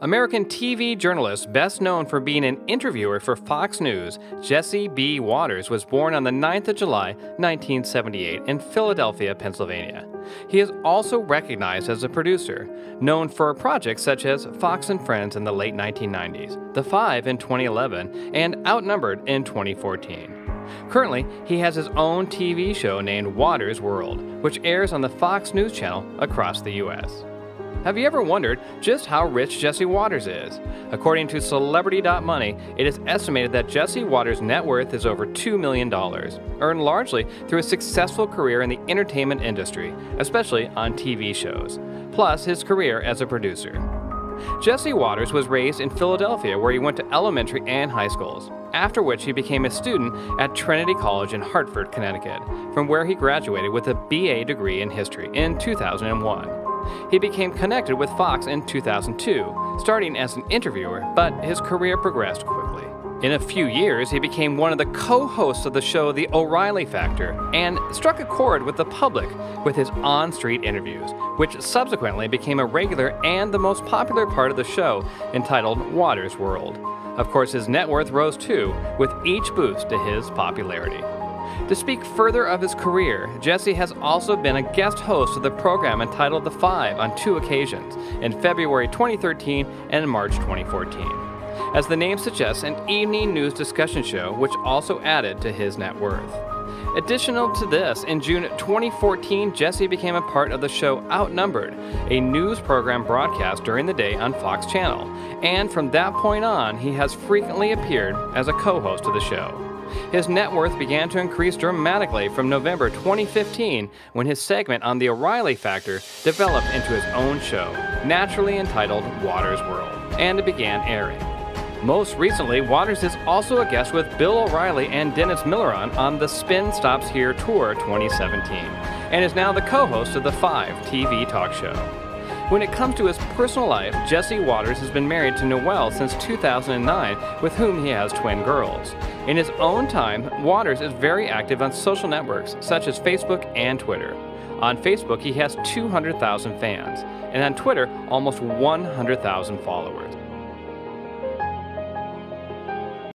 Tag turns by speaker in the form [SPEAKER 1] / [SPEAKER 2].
[SPEAKER 1] American TV journalist best known for being an interviewer for Fox News, Jesse B. Watters was born on the 9th of July, 1978, in Philadelphia, Pennsylvania. He is also recognized as a producer, known for projects such as Fox and Friends in the late 1990s, The Five in 2011, and Outnumbered in 2014. Currently, he has his own TV show named Watters World, which airs on the Fox News channel across the U.S. Have you ever wondered just how rich Jesse Watters is? According to Celebrity.money, it is estimated that Jesse Watters' net worth is over $2 million, earned largely through a successful career in the entertainment industry, especially on TV shows, plus his career as a producer. Jesse Watters was raised in Philadelphia, where he went to elementary and high schools, after which he became a student at Trinity College in Hartford, Connecticut, from where he graduated with a BA degree in history in 2001. He became connected with Fox in 2002, starting as an interviewer, but his career progressed quickly. In a few years, he became one of the co hosts of the show The O'Reilly Factor and struck a chord with the public with his on street interviews, which subsequently became a regular and the most popular part of the show, entitled Watters World. Of course, his net worth rose too, with each boost to his popularity. To speak further of his career, Jesse has also been a guest host of the program entitled The Five on two occasions, in February 2013 and March 2014. As the name suggests, an evening news discussion show, which also added to his net worth. Additional to this, in June 2014, Jesse became a part of the show Outnumbered, a news program broadcast during the day on Fox Channel, and from that point on, he has frequently appeared as a co host of the show. His net worth began to increase dramatically from November 2015 when his segment on the O'Reilly Factor developed into his own show, naturally entitled Watters World, and it began airing. Most recently, Watters is also a guest with Bill O'Reilly and Dennis Milleron on the Spin Stops Here Tour 2017, and is now the co host of the Five TV talk show. When it comes to his personal life, Jesse Watters has been married to Noelle since 2009, with whom he has twin girls. In his own time, Watters is very active on social networks such as Facebook and Twitter. On Facebook, he has 200,000 fans, and on Twitter, almost 100,000 followers.